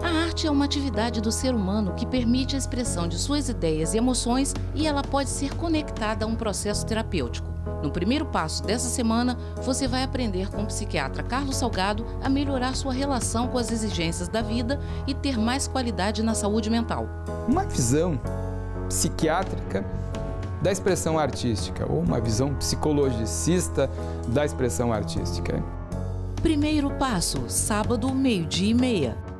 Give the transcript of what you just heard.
A arte é uma atividade do ser humano que permite a expressão de suas ideias e emoções e ela pode ser conectada a um processo terapêutico. No primeiro passo dessa semana, você vai aprender com o psiquiatra Carlos Salgado a melhorar sua relação com as exigências da vida e ter mais qualidade na saúde mental. Uma visão psiquiátrica da expressão artística ou uma visão psicologicista da expressão artística. Primeiro passo, sábado, meio-dia e meia.